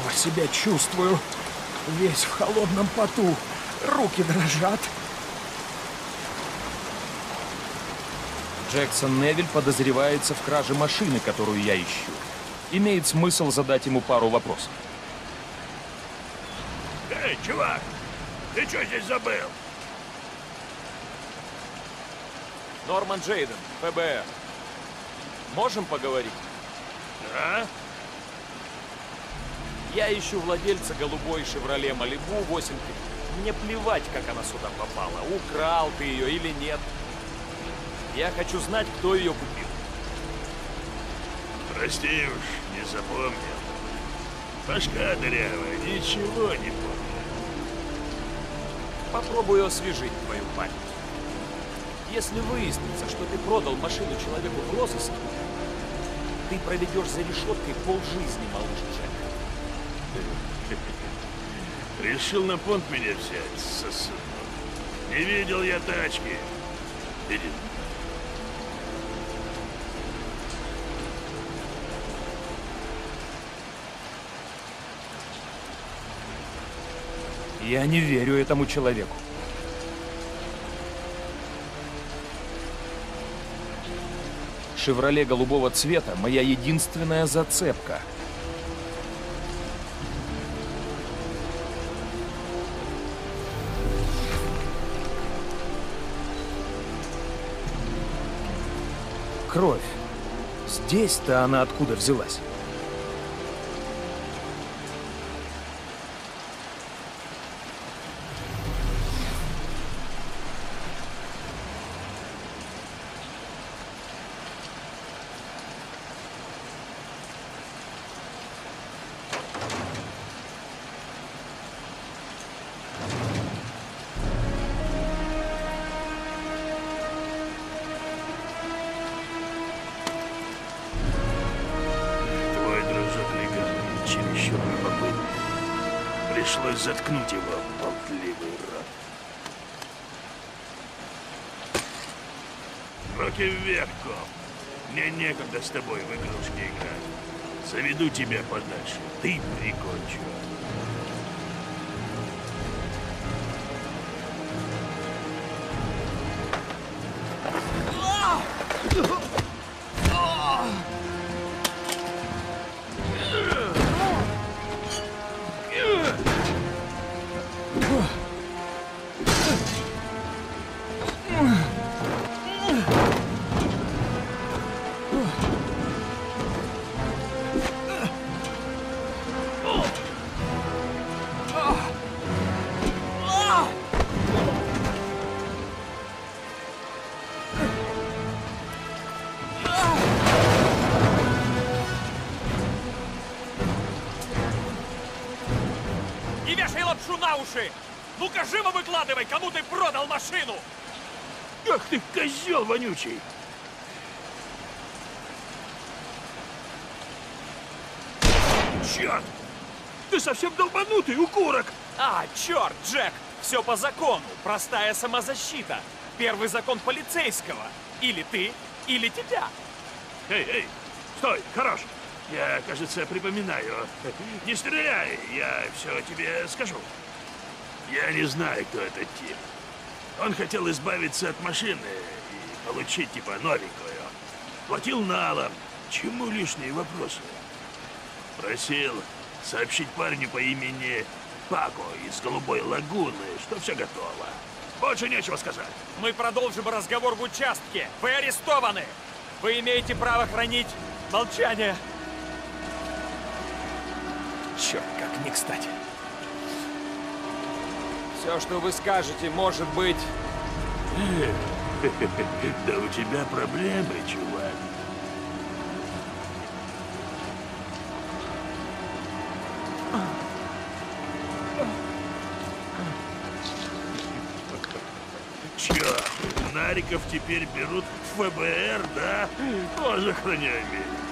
Паршиво себя чувствую. Весь в холодном поту. Руки дрожат. Джексон Невиль подозревается в краже машины, которую я ищу. Имеет смысл задать ему пару вопросов. Эй, чувак, ты что здесь забыл? Норман Джейден, ФБР. Можем поговорить? А? Я ищу владельца голубой «Шевроле Малибу» 8 Мне плевать, как она сюда попала. Украл ты ее или нет. Я хочу знать, кто ее купил. Прости уж, не запомнил. Башка дырявая, ничего не помню. Попробую освежить твою память. Если выяснится, что ты продал машину человеку в розыске, ты проведешь за решеткой полжизни, малыш Джек. Решил на понт меня взять, сосуд. Не видел я тачки. Иди. Я не верю этому человеку. «Шевроле» голубого цвета — моя единственная зацепка. Кровь. Здесь-то она откуда взялась? Пришлось заткнуть его, болтливый рот. Руки вверх, коп. Мне некогда с тобой в игрушки играть. Заведу тебя подальше, ты прикончу. Лапшу на уши! Ну-ка, живо выкладывай, кому ты продал машину! Ах ты, козел вонючий! Черт! Ты совсем долбанутый, укурок! А, черт, Джек! Все по закону. Простая самозащита. Первый закон полицейского. Или ты, или тебя. Эй, эй, стой, хорош! Я, кажется, припоминаю. Не стреляй, я все тебе скажу. Я не знаю, кто этот тип. Он хотел избавиться от машины и получить, типа, новенькую. Платил налом. Чему лишние вопросы? Просил сообщить парню по имени Пако из Голубой Лагуны, что все готово. Больше нечего сказать. Мы продолжим разговор в участке. Вы арестованы. Вы имеете право хранить молчание. Черт, как не кстати. Все, что вы скажете, может быть... Да у тебя проблемы, чувак. Чё, нариков теперь берут в ФБР, да? Тоже храняй меня.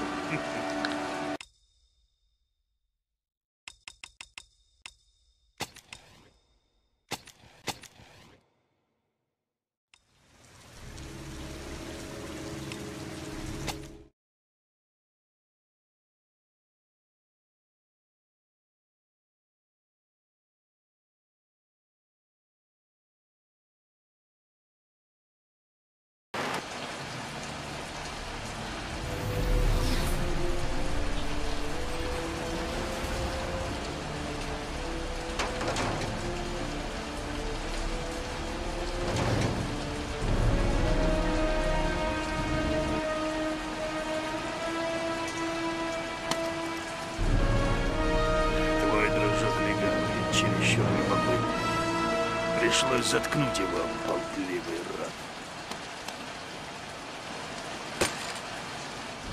Пришлось заткнуть его, болтливый рот.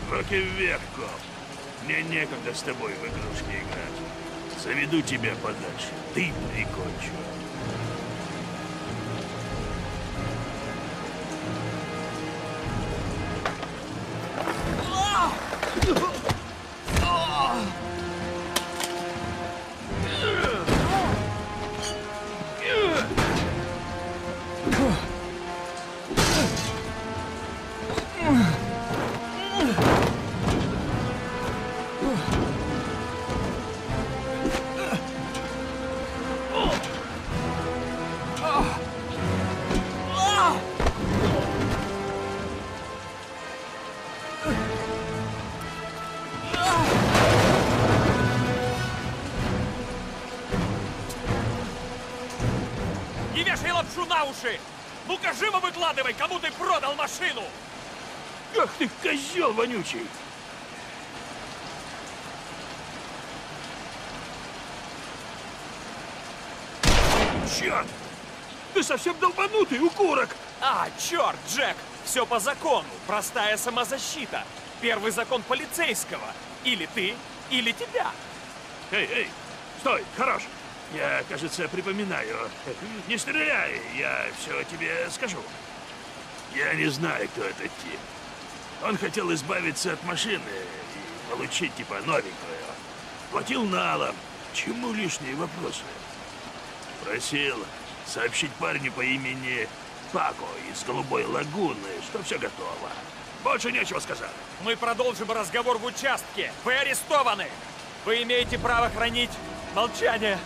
Руки вверх, коп. Мне некогда с тобой в игрушки играть. Заведу тебя подальше. Ты прикончу. Не вешай лапшу на уши! Ну-ка, живо выкладывай, кому ты продал машину! Ах ты, козел вонючий! Черт! Ты совсем долбанутый, укурок! А, черт, Джек! Все по закону. Простая самозащита. Первый закон полицейского. Или ты, или тебя. Эй, эй, стой, хорош! Я, кажется, припоминаю. Не стреляй, я все тебе скажу. Я не знаю, кто этот тип. Он хотел избавиться от машины и получить, типа, новенькую. Платил налом. Чему лишние вопросы? Просил сообщить парню по имени Пако из Голубой Лагуны, что все готово. Больше нечего сказать. Мы продолжим разговор в участке. Вы арестованы. Вы имеете право хранить молчание.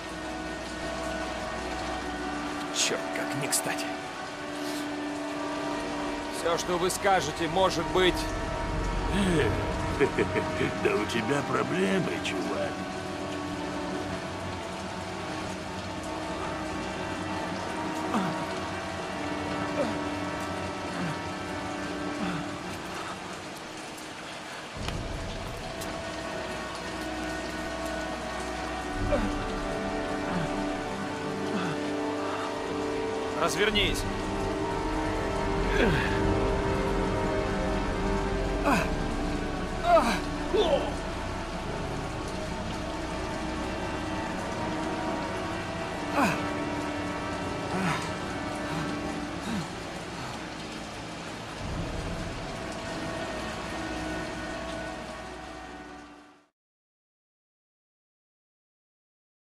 Черт, как не кстати. Все, что вы скажете, может быть... Да у тебя проблемы, чувак. Развернись.